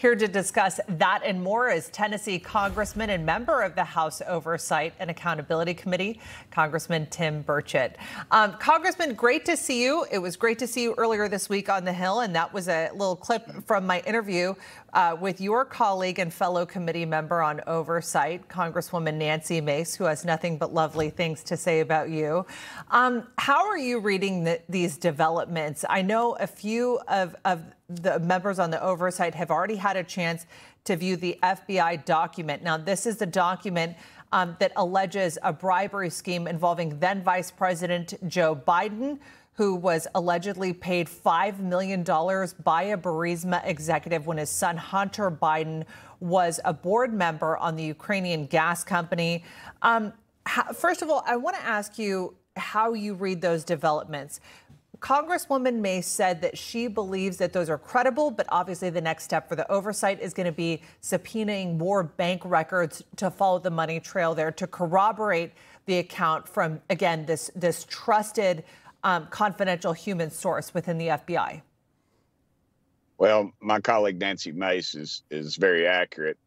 Here to discuss that and more is Tennessee Congressman and member of the House Oversight and Accountability Committee, Congressman Tim Burchett. Um, Congressman, great to see you. It was great to see you earlier this week on the Hill, and that was a little clip from my interview uh, with your colleague and fellow committee member on oversight, Congresswoman Nancy Mace, who has nothing but lovely things to say about you. Um, how are you reading the, these developments? I know a few of, of the members on the oversight have already had a chance to view the FBI document. Now, this is the document um, that alleges a bribery scheme involving then Vice President Joe Biden, who was allegedly paid $5 million by a Burisma executive when his son Hunter Biden was a board member on the Ukrainian gas company. Um, how, first of all, I want to ask you how you read those developments. Congresswoman Mace said that she believes that those are credible, but obviously the next step for the oversight is going to be subpoenaing more bank records to follow the money trail there to corroborate the account from, again, this, this trusted, um, confidential human source within the FBI. Well, my colleague Nancy Mace is, is very accurate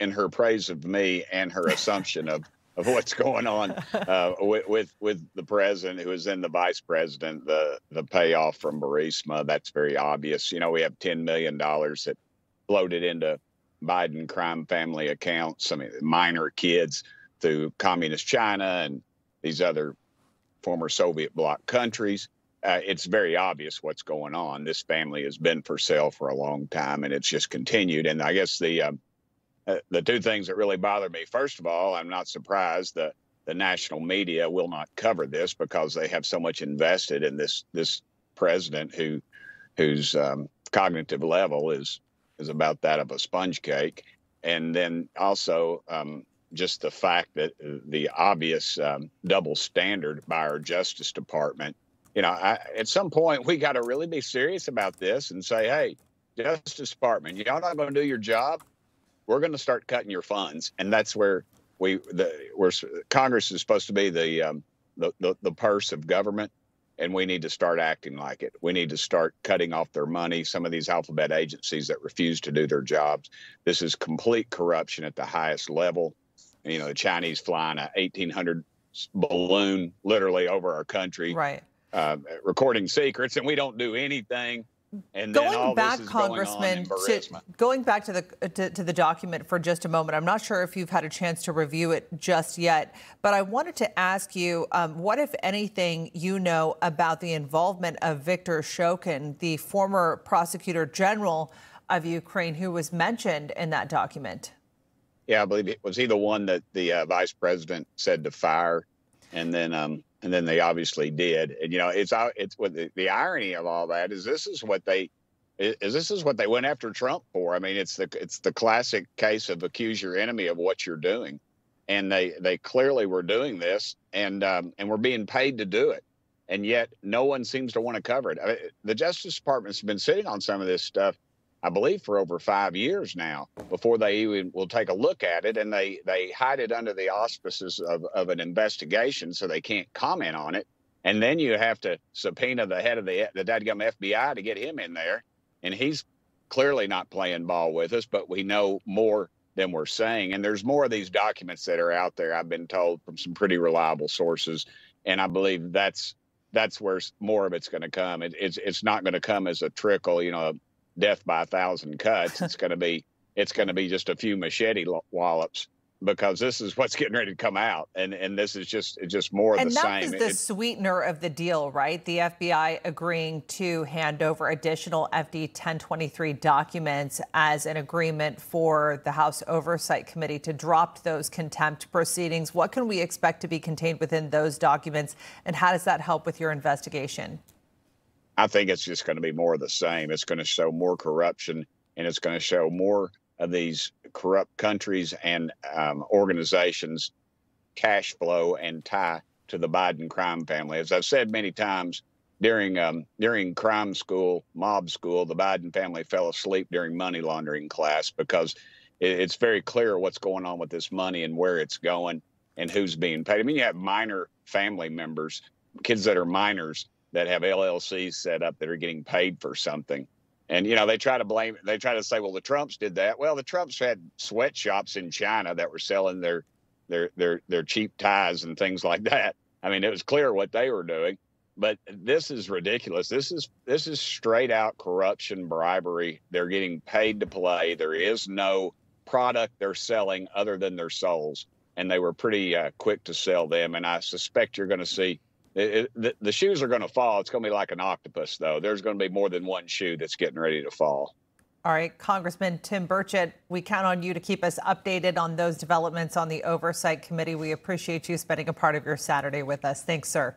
in her praise of me and her assumption of of what's going on uh, with, with, with the president, who is then the vice president. The the payoff from Burisma that's very obvious. You know, we have ten million dollars that floated into Biden crime family accounts. I mean, minor kids through communist China and these other former Soviet bloc countries. Uh, it's very obvious what's going on. This family has been for sale for a long time, and it's just continued. And I guess the um, uh, the two things that really bother me first of all i'm not surprised that the national media will not cover this because they have so much invested in this this president who whose um, cognitive level is is about that of a sponge cake. And then also um, just the fact that uh, the obvious um, double standard by our justice department. You know I, at some point we got to really be serious about this and say hey justice department y'all not going to do your job we're going to start cutting your funds, and that's where we the where Congress is supposed to be the um, the, the the purse of government, and we need to start acting like it. We need to start cutting off their money. Some of these alphabet agencies that refuse to do their jobs. This is complete corruption at the highest level. You know, the Chinese flying a 1800 balloon literally over our country, right? Uh, recording secrets, and we don't do anything. And going back, Congressman, going, to, going back to the to, to, the document for just a moment, I'm not sure if you've had a chance to review it just yet, but I wanted to ask you, um, what, if anything, you know about the involvement of Viktor Shokin, the former prosecutor general of Ukraine, who was mentioned in that document? Yeah, I believe it was he the one that the uh, vice president said to fire, and then um, and then they obviously did. And you know, it's it's what the, the irony of all that is this is what they is this is what they went after Trump for. I mean, it's the it's the classic case of accuse your enemy of what you're doing, and they they clearly were doing this, and um, and we're being paid to do it, and yet no one seems to want to cover it. I mean, the Justice Department's been sitting on some of this stuff I believe, for over five years now before they even will take a look at it. And they, they hide it under the auspices of, of an investigation so they can't comment on it. And then you have to subpoena the head of the, the dadgum FBI to get him in there. And he's clearly not playing ball with us, but we know more than we're saying. And there's more of these documents that are out there, I've been told from some pretty reliable sources. And I believe that's that's where more of it's going to come. It, it's it's not going to come as a trickle, you know, death by a thousand cuts. It's going to be it's going to be just a few machete wallops because this is what's getting ready to come out, and and this is just just more and of the same. And that was the sweetener of the deal, right? The FBI agreeing to hand over additional FD 1023 documents as an agreement for the House Oversight Committee to drop those contempt proceedings. What can we expect to be contained within those documents, and how does that help with your investigation? I think it's just going to be more of the same. It's going to show more corruption and it's going to show more of these corrupt countries and um, organizations cash flow and tie to the Biden crime family. As I've said many times during um, during crime school, mob school, the Biden family fell asleep during money laundering class because it, it's very clear what's going on with this money and where it's going and who's being paid. I mean, you have minor family members, kids that are minors that have LLCs set up that are getting paid for something. And you know they try to blame. They try to say, well, the Trumps did that. Well, the Trumps had sweatshops in China that were selling their their their their cheap ties and things like that. I mean, it was clear what they were doing. But this is ridiculous. This is this is straight out corruption, bribery. They're getting paid to play. There is no product they're selling other than their souls, and they were pretty uh, quick to sell them. And I suspect you're going to see it, the, the shoes are going to fall. It's going to be like an octopus, though. There's going to be more than one shoe that's getting ready to fall. All right, Congressman Tim Burchett, we count on you to keep us updated on those developments on the Oversight Committee. We appreciate you spending a part of your Saturday with us. Thanks, sir.